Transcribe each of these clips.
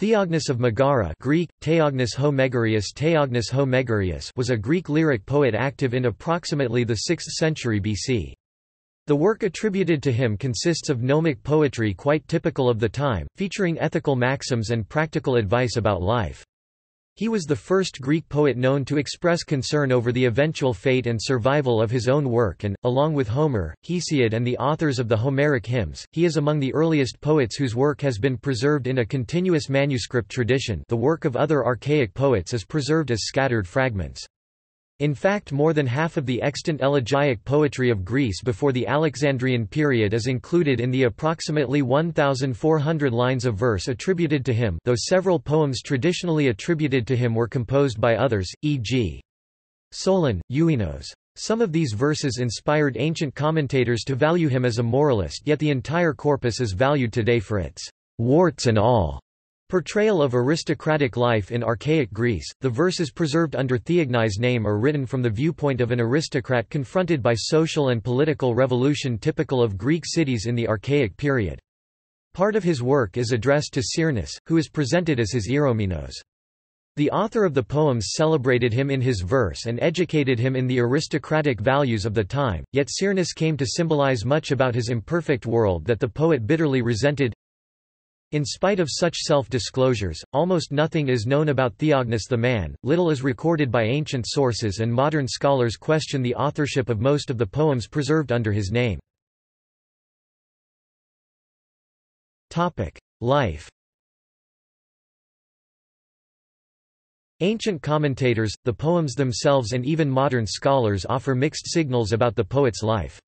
Theognis of Megara Greek, Theognis ho Megareús Theognis ho Megareús was a Greek lyric poet active in approximately the 6th century BC. The work attributed to him consists of gnomic poetry quite typical of the time, featuring ethical maxims and practical advice about life. He was the first Greek poet known to express concern over the eventual fate and survival of his own work and, along with Homer, Hesiod and the authors of the Homeric hymns, he is among the earliest poets whose work has been preserved in a continuous manuscript tradition the work of other archaic poets is preserved as scattered fragments. In fact more than half of the extant elegiac poetry of Greece before the Alexandrian period is included in the approximately 1,400 lines of verse attributed to him though several poems traditionally attributed to him were composed by others, e.g. Solon, Euenos. Some of these verses inspired ancient commentators to value him as a moralist yet the entire corpus is valued today for its warts and all Portrayal of aristocratic life in archaic Greece, the verses preserved under Theognis' name are written from the viewpoint of an aristocrat confronted by social and political revolution typical of Greek cities in the archaic period. Part of his work is addressed to Cyrnus, who is presented as his Eromenos. The author of the poems celebrated him in his verse and educated him in the aristocratic values of the time, yet Cyrnus came to symbolize much about his imperfect world that the poet bitterly resented, in spite of such self-disclosures, almost nothing is known about Theognis the man, little is recorded by ancient sources and modern scholars question the authorship of most of the poems preserved under his name. Life Ancient commentators, the poems themselves and even modern scholars offer mixed signals about the poet's life.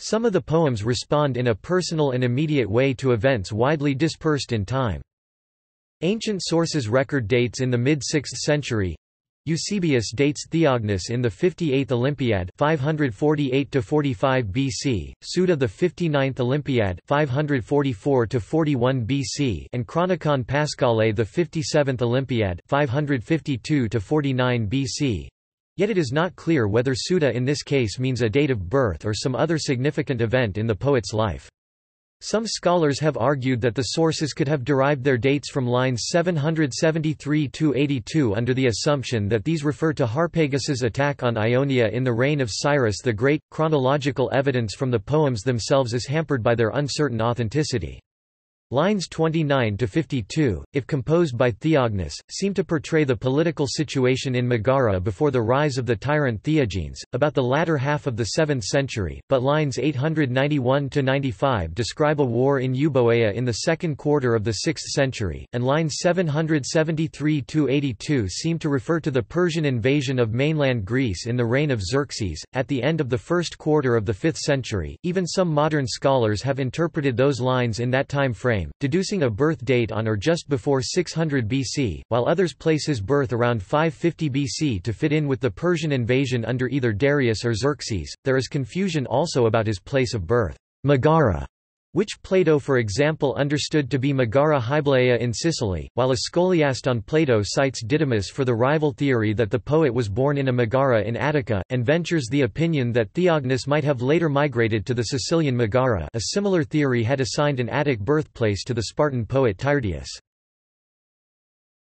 Some of the poems respond in a personal and immediate way to events widely dispersed in time. Ancient sources record dates in the mid-6th century. Eusebius dates Theognis in the 58th Olympiad 548 45 BC, Suda the 59th Olympiad 544 41 BC, and Chronicon Paschale the 57th Olympiad 552 49 BC. Yet it is not clear whether Suda in this case means a date of birth or some other significant event in the poet's life. Some scholars have argued that the sources could have derived their dates from lines 773–82 under the assumption that these refer to Harpagus' attack on Ionia in the reign of Cyrus the Great. Chronological evidence from the poems themselves is hampered by their uncertain authenticity. Lines 29 to 52, if composed by Theognis, seem to portray the political situation in Megara before the rise of the tyrant Theogenes, about the latter half of the 7th century, but lines 891 to 95 describe a war in Euboea in the second quarter of the 6th century, and lines 773 to 82 seem to refer to the Persian invasion of mainland Greece in the reign of Xerxes, at the end of the first quarter of the 5th century. Even some modern scholars have interpreted those lines in that time frame deducing a birth date on or just before 600 BC, while others place his birth around 550 BC to fit in with the Persian invasion under either Darius or Xerxes. There is confusion also about his place of birth. Megara which Plato for example understood to be Megara Hyblaea in Sicily, while a scholiast on Plato cites Didymus for the rival theory that the poet was born in a Megara in Attica, and ventures the opinion that Theognis might have later migrated to the Sicilian Megara a similar theory had assigned an Attic birthplace to the Spartan poet Tyrtaeus.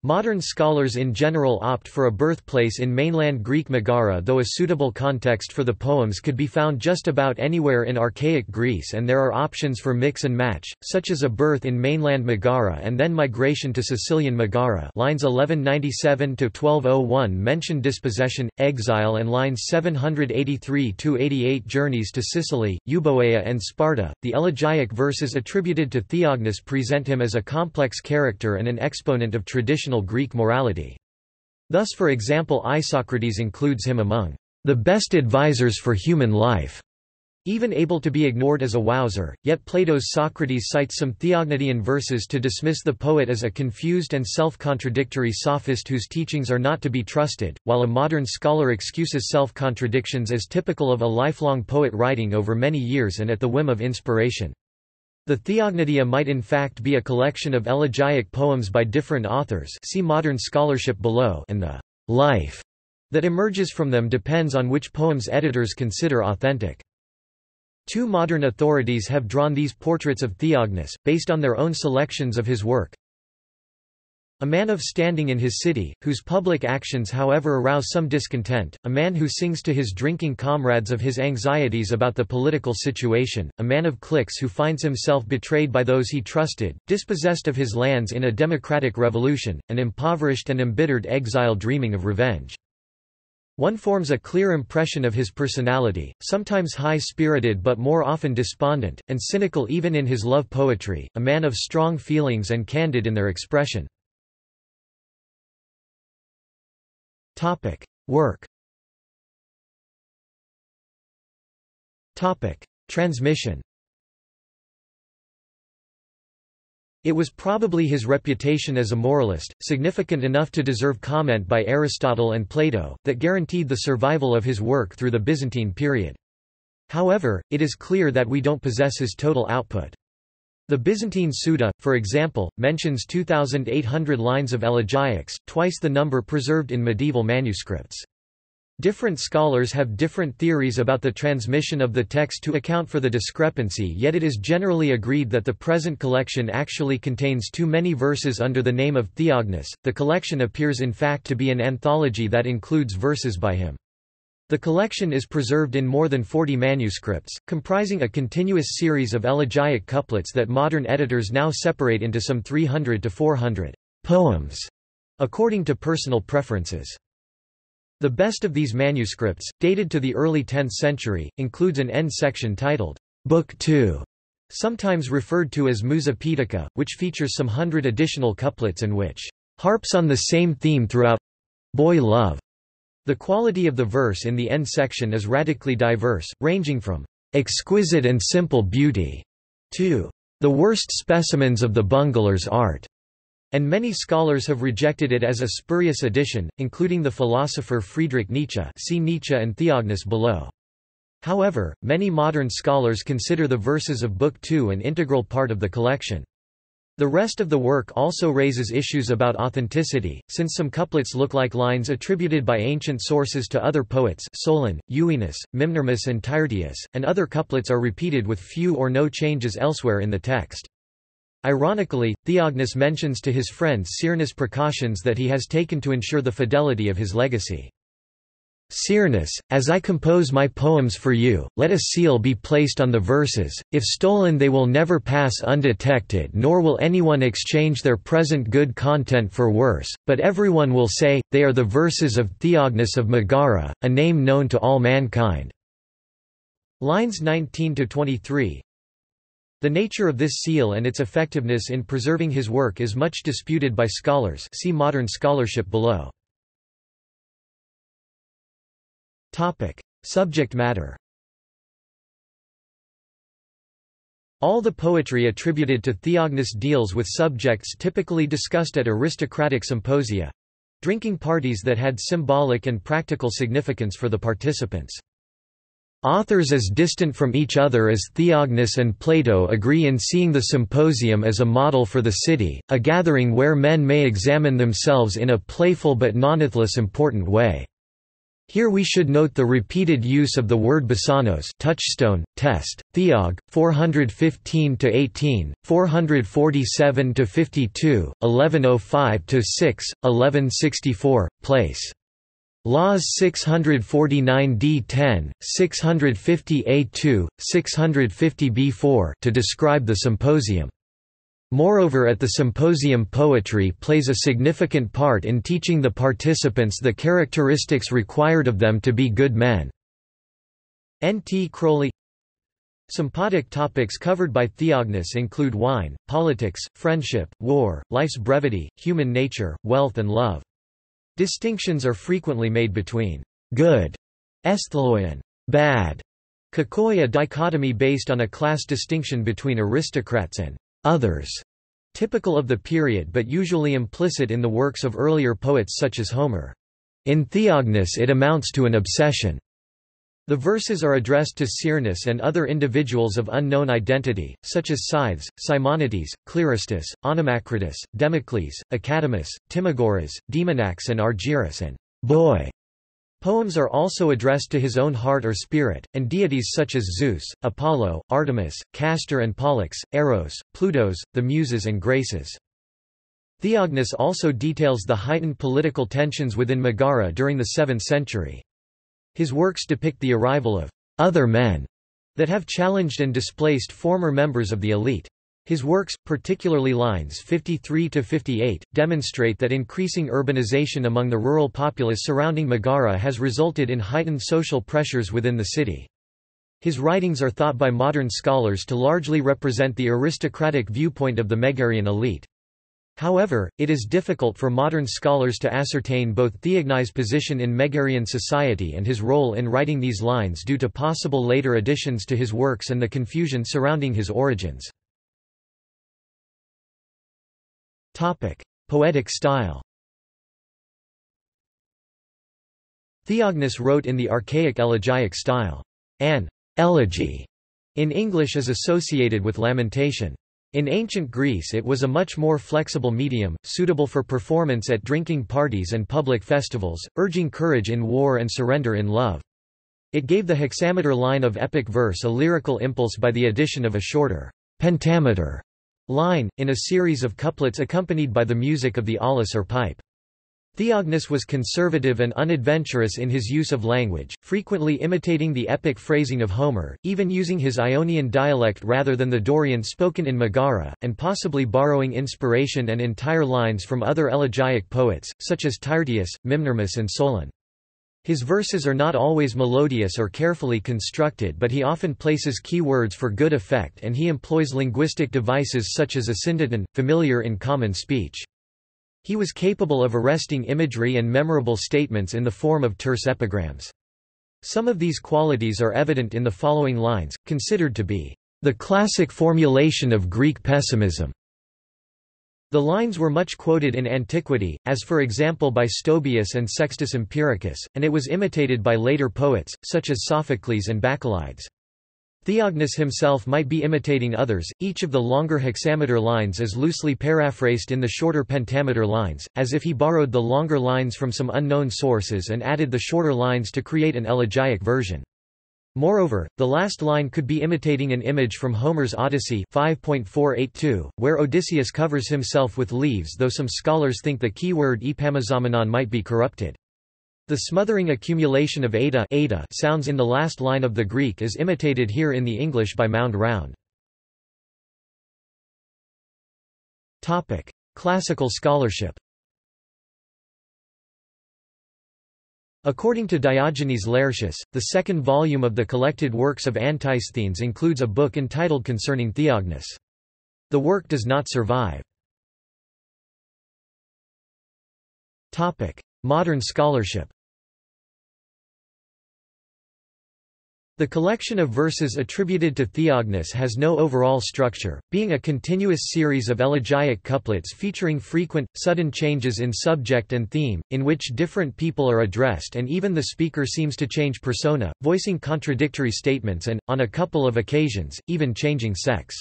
Modern scholars in general opt for a birthplace in mainland Greek Megara though a suitable context for the poems could be found just about anywhere in archaic Greece and there are options for mix and match, such as a birth in mainland Megara and then migration to Sicilian Megara lines 1197–1201 mention dispossession, exile and lines 783–88 journeys to Sicily, Euboea and Sparta. The elegiac verses attributed to Theognis present him as a complex character and an exponent of tradition Greek morality. Thus for example Isocrates includes him among the best advisers for human life, even able to be ignored as a wowser, yet Plato's Socrates cites some Theognidian verses to dismiss the poet as a confused and self-contradictory sophist whose teachings are not to be trusted, while a modern scholar excuses self-contradictions as typical of a lifelong poet writing over many years and at the whim of inspiration. The Theognidea might in fact be a collection of elegiac poems by different authors see modern scholarship below and the life that emerges from them depends on which poems editors consider authentic. Two modern authorities have drawn these portraits of Theognis, based on their own selections of his work. A man of standing in his city, whose public actions however arouse some discontent, a man who sings to his drinking comrades of his anxieties about the political situation, a man of cliques who finds himself betrayed by those he trusted, dispossessed of his lands in a democratic revolution, an impoverished and embittered exile dreaming of revenge. One forms a clear impression of his personality, sometimes high-spirited but more often despondent, and cynical even in his love poetry, a man of strong feelings and candid in their expression. Topic: Work. Topic: Transmission. It was probably his reputation as a moralist, significant enough to deserve comment by Aristotle and Plato, that guaranteed the survival of his work through the Byzantine period. However, it is clear that we don't possess his total output. The Byzantine Suda, for example, mentions 2,800 lines of elegiacs, twice the number preserved in medieval manuscripts. Different scholars have different theories about the transmission of the text to account for the discrepancy yet it is generally agreed that the present collection actually contains too many verses under the name of Theognis. The collection appears in fact to be an anthology that includes verses by him. The collection is preserved in more than 40 manuscripts, comprising a continuous series of elegiac couplets that modern editors now separate into some 300 to 400 poems, according to personal preferences. The best of these manuscripts, dated to the early 10th century, includes an end section titled Book 2, sometimes referred to as Musa Poetica, which features some hundred additional couplets and which harps on the same theme throughout boy love. The quality of the verse in the end section is radically diverse, ranging from exquisite and simple beauty to the worst specimens of the bungler's art, and many scholars have rejected it as a spurious addition, including the philosopher Friedrich Nietzsche see Nietzsche and Theognis below. However, many modern scholars consider the verses of Book 2 an integral part of the collection. The rest of the work also raises issues about authenticity, since some couplets look like lines attributed by ancient sources to other poets Solon, Euenus, Mimnermus and Tyrtaeus, and other couplets are repeated with few or no changes elsewhere in the text. Ironically, Theognis mentions to his friend Cyrnus precautions that he has taken to ensure the fidelity of his legacy. Cyrnus, as I compose my poems for you, let a seal be placed on the verses, if stolen they will never pass undetected nor will anyone exchange their present good content for worse, but everyone will say, they are the verses of Theognis of Megara, a name known to all mankind." Lines 19–23 The nature of this seal and its effectiveness in preserving his work is much disputed by scholars see modern scholarship below. Topic. Subject matter All the poetry attributed to Theognis deals with subjects typically discussed at aristocratic symposia—drinking parties that had symbolic and practical significance for the participants. Authors as distant from each other as Theognis and Plato agree in seeing the symposium as a model for the city, a gathering where men may examine themselves in a playful but nonetheless important way. Here we should note the repeated use of the word basanos touchstone, test, theog, 415–18, 447–52, 1105–6, 1164, place. Laws 649 D10, 650 A2, 650 B4 to describe the symposium. Moreover at the symposium poetry plays a significant part in teaching the participants the characteristics required of them to be good men. N. T. Croally Sympotic topics covered by Theognis include wine, politics, friendship, war, life's brevity, human nature, wealth and love. Distinctions are frequently made between good esthloi and bad kakoi a dichotomy based on a class distinction between aristocrats and others, typical of the period but usually implicit in the works of earlier poets such as Homer. In Theognis it amounts to an obsession. The verses are addressed to Cyrnus and other individuals of unknown identity, such as Scythes, Simonides, Clearistus, Onomacritus, Democles, Academus, Timagoras, Demonax and Argyrus and boy Poems are also addressed to his own heart or spirit, and deities such as Zeus, Apollo, Artemis, Castor and Pollux, Eros, Plutus, the Muses and Graces. Theognis also details the heightened political tensions within Megara during the 7th century. His works depict the arrival of other men that have challenged and displaced former members of the elite. His works, particularly lines 53–58, demonstrate that increasing urbanization among the rural populace surrounding Megara has resulted in heightened social pressures within the city. His writings are thought by modern scholars to largely represent the aristocratic viewpoint of the Megarian elite. However, it is difficult for modern scholars to ascertain both Theognis' position in Megarian society and his role in writing these lines due to possible later additions to his works and the confusion surrounding his origins. Poetic style Theognis wrote in the archaic elegiac style. An elegy in English is associated with lamentation. In ancient Greece it was a much more flexible medium, suitable for performance at drinking parties and public festivals, urging courage in war and surrender in love. It gave the hexameter line of epic verse a lyrical impulse by the addition of a shorter pentameter line, in a series of couplets accompanied by the music of the aulos or pipe. Theognis was conservative and unadventurous in his use of language, frequently imitating the epic phrasing of Homer, even using his Ionian dialect rather than the Dorian spoken in Megara, and possibly borrowing inspiration and entire lines from other elegiac poets, such as Tyrtaeus, Mimnermus and Solon. His verses are not always melodious or carefully constructed but he often places key words for good effect and he employs linguistic devices such as a syndeton, familiar in common speech. He was capable of arresting imagery and memorable statements in the form of terse epigrams. Some of these qualities are evident in the following lines, considered to be the classic formulation of Greek pessimism. The lines were much quoted in antiquity, as for example by Stobaeus and Sextus Empiricus, and it was imitated by later poets, such as Sophocles and Bacchylides. Theognis himself might be imitating others, each of the longer hexameter lines is loosely paraphrased in the shorter pentameter lines, as if he borrowed the longer lines from some unknown sources and added the shorter lines to create an elegiac version. Moreover, the last line could be imitating an image from Homer's Odyssey 5.482, where Odysseus covers himself with leaves though some scholars think the keyword epamazamenon might be corrupted. The smothering accumulation of ada sounds in the last line of the Greek is imitated here in the English by Mound Round. Classical scholarship According to Diogenes Laertius, the second volume of the collected works of Antisthenes includes a book entitled Concerning Theognis. The work does not survive. Modern scholarship The collection of verses attributed to Theognis has no overall structure, being a continuous series of elegiac couplets featuring frequent, sudden changes in subject and theme, in which different people are addressed and even the speaker seems to change persona, voicing contradictory statements and, on a couple of occasions, even changing sex.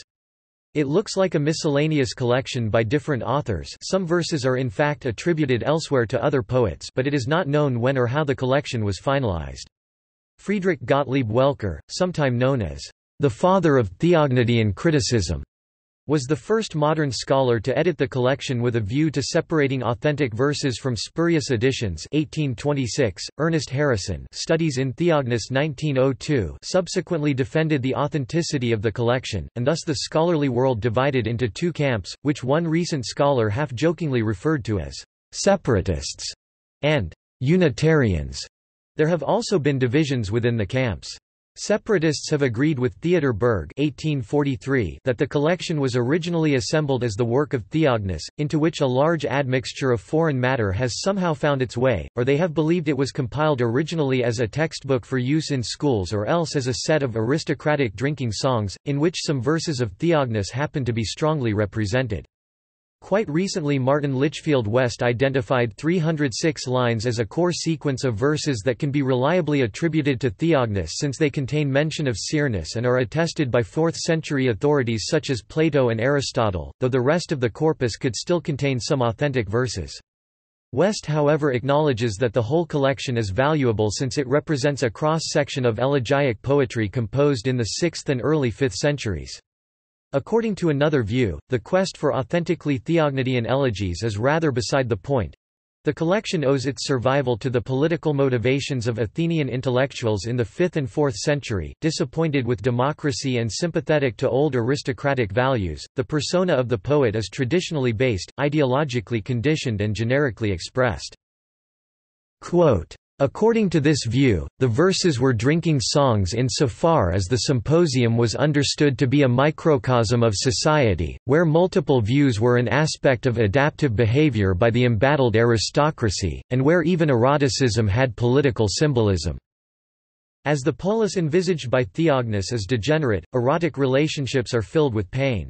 It looks like a miscellaneous collection by different authors some verses are in fact attributed elsewhere to other poets but it is not known when or how the collection was finalized. Friedrich Gottlieb Welcker, sometime known as the father of Theognidian criticism, was the first modern scholar to edit the collection with a view to separating authentic verses from spurious editions 1826. Ernest Harrison Studies in Theognis 1902 subsequently defended the authenticity of the collection, and thus the scholarly world divided into two camps, which one recent scholar half-jokingly referred to as «separatists» and «Unitarians». There have also been divisions within the camps. Separatists have agreed with Theodor Bergk 1843 that the collection was originally assembled as the work of Theognis, into which a large admixture of foreign matter has somehow found its way, or they have believed it was compiled originally as a textbook for use in schools or else as a set of aristocratic drinking songs, in which some verses of Theognis happen to be strongly represented. Quite recently Martin Litchfield West identified 306 lines as a core sequence of verses that can be reliably attributed to Theognis since they contain mention of Cyrnus and are attested by 4th-century authorities such as Plato and Aristotle, though the rest of the corpus could still contain some authentic verses. West however acknowledges that the whole collection is valuable since it represents a cross-section of elegiac poetry composed in the 6th and early 5th centuries. According to another view, the quest for authentically Theognidian elegies is rather beside the point. The collection owes its survival to the political motivations of Athenian intellectuals in the 5th and 4th century, disappointed with democracy and sympathetic to old aristocratic values. The persona of the poet is traditionally based, ideologically conditioned, and generically expressed. Quote, According to this view, the verses were drinking songs insofar as the symposium was understood to be a microcosm of society, where multiple views were an aspect of adaptive behavior by the embattled aristocracy, and where even eroticism had political symbolism. As the polis envisaged by Theognis is degenerate, erotic relationships are filled with pain.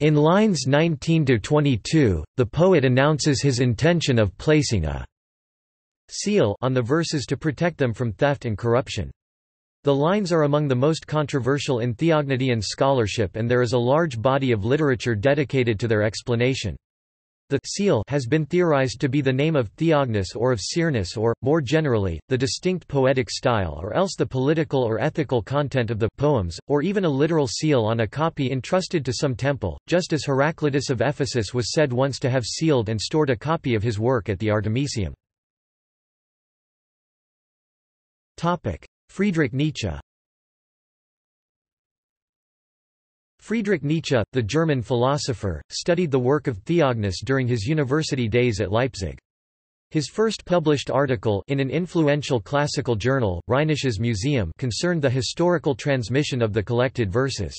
In lines 19–22, the poet announces his intention of placing a seal on the verses to protect them from theft and corruption. The lines are among the most controversial in Theognidian scholarship and there is a large body of literature dedicated to their explanation. The seal has been theorized to be the name of Theognis or of Cyrnus or, more generally, the distinct poetic style or else the political or ethical content of the poems, or even a literal seal on a copy entrusted to some temple, just as Heraclitus of Ephesus was said once to have sealed and stored a copy of his work at the Artemisium. Friedrich Nietzsche Friedrich Nietzsche, the German philosopher, studied the work of Theognis during his university days at Leipzig. His first published article in an influential classical journal, Rheinisches Museum concerned the historical transmission of the collected verses.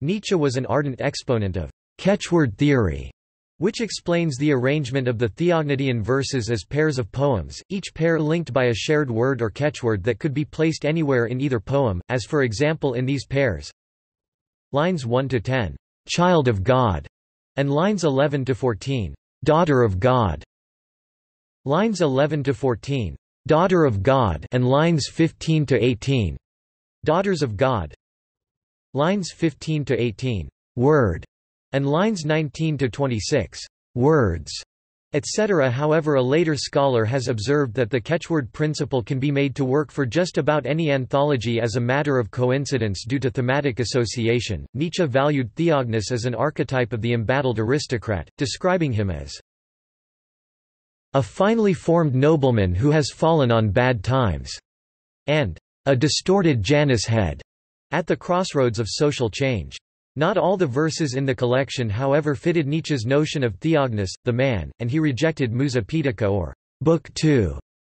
Nietzsche was an ardent exponent of catchword theory which explains the arrangement of the Theognidian verses as pairs of poems, each pair linked by a shared word or catchword that could be placed anywhere in either poem, as for example in these pairs. Lines 1 to 10, "Child of God," and lines 11 to 14, "Daughter of God." Lines 11 to 14, "Daughter of God," and lines 15 to 18, "Daughters of God." Lines 15 to 18, "Word," and lines 19 to 26, words, etc. However a later scholar has observed that the catchword principle can be made to work for just about any anthology as a matter of coincidence due to thematic association. Nietzsche valued Theognis as an archetype of the embattled aristocrat, describing him as a finely formed nobleman who has fallen on bad times, and a distorted Janus head, at the crossroads of social change. Not all the verses in the collection however fitted Nietzsche's notion of theognis, the man, and he rejected Musa Poetica or Book 2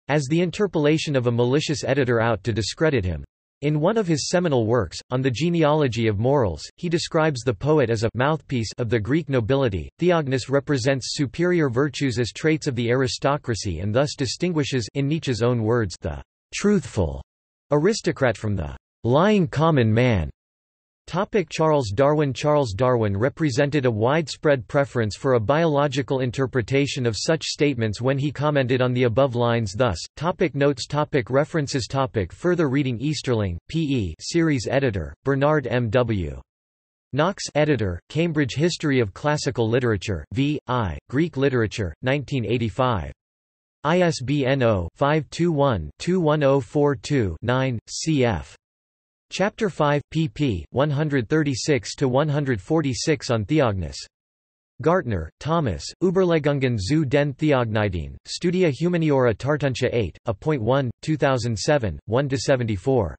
as the interpolation of a malicious editor out to discredit him. In one of his seminal works, On the Genealogy of Morals, he describes the poet as a mouthpiece of the Greek nobility. Theognis represents superior virtues as traits of the aristocracy and thus distinguishes in Nietzsche's own words the truthful aristocrat from the lying common man. Topic Charles Darwin Charles Darwin represented a widespread preference for a biological interpretation of such statements when he commented on the above lines thus, topic Notes topic References topic Further reading Easterling, P.E. Series Editor, Bernard M. W. Knox Editor, Cambridge History of Classical Literature, V. I., Greek Literature, 1985. ISBN 0-521-21042-9, cf. Chapter 5, pp. 136–146 on Theognis. Gartner, Thomas, Überlegungen zu den Theogniden, Studia Humaniora Tartuensia 8, A.1, 2007, 1–74.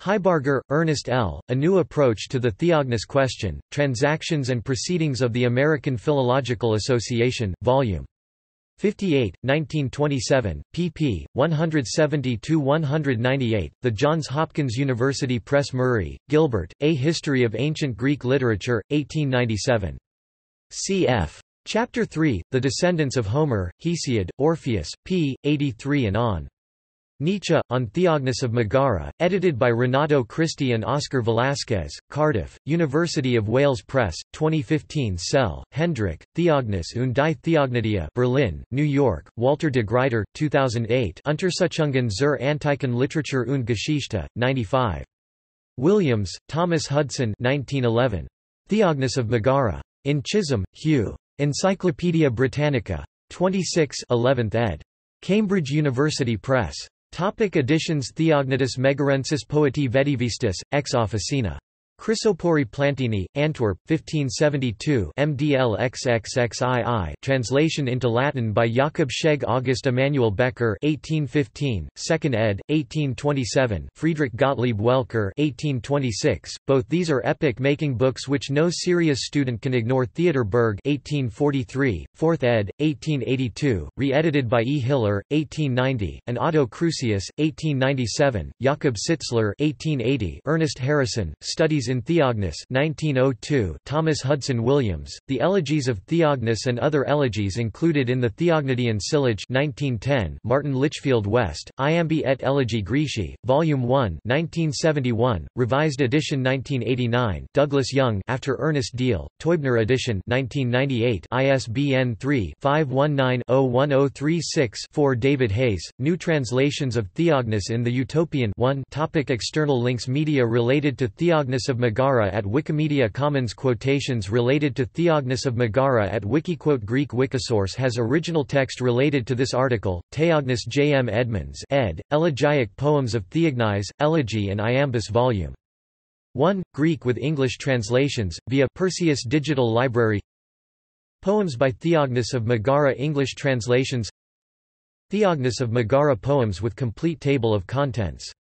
Highbarger, Ernest L., A New Approach to the Theognis Question, Transactions and Proceedings of the American Philological Association, Vol. 58, 1927, pp. 170–198, The Johns Hopkins University Press Murray, Gilbert, A History of Ancient Greek Literature, 1897. cf. Chapter 3, The Descendants of Homer, Hesiod, Orpheus, p. 83 and on. Nietzsche, on Theognis of Megara, edited by Renato Cristi and Oscar Velasquez, Cardiff, University of Wales Press, 2015 Selle, Hendrik, Theognis und die Theognidea Berlin, New York, Walter de Gruyter, 2008 Untersuchungen zur antiken Literatur und Geschichte, 95. Williams, Thomas Hudson 1911. Theognis of Megara. In Chisholm, Hugh. Encyclopædia Britannica. 26 11th ed. Cambridge University Press. Topic editions Theognatus Megarensis Poeti Vetivistus, ex officina Christophori Plantini, Antwerp, 1572 MDLXXXII Translation into Latin by Jakob Schegk August Emanuel Bekker 1815, 2nd ed., 1827 Friedrich Gottlieb Welcker 1826. Both these are epic-making books which no serious student can ignore Theodor Bergk 1843, 4th ed., 1882, re-edited by E. Hiller, 1890, and Otto Crusius, 1897, Jakob Sitzler 1880, Ernest Harrison, Studies in Theognis 1902 Thomas Hudson Williams, The Elegies of Theognis and Other Elegies included in the Theognidian Sylloge 1910 Martin Litchfield West, Iambi et Elegi Graeci, Volume 1 1971, Revised edition 1989 Douglas Young after Ernest Diehl, Teubner edition 1998 ISBN 3-519-01036-4 David Hayes, New Translations of Theognis in the Utopian 1 topic External links Media related to Theognis of Megara at Wikimedia Commons Quotations related to Theognis of Megara at Wikiquote Greek Wikisource has original text related to this article, Theognis J. M. Edmonds ed., Elegiac Poems of Theognis, Elegy and Iambus Vol. 1, Greek with English translations, via Perseus Digital Library Poems by Theognis of Megara English translations Theognis of Megara poems with complete table of contents